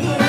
Bye.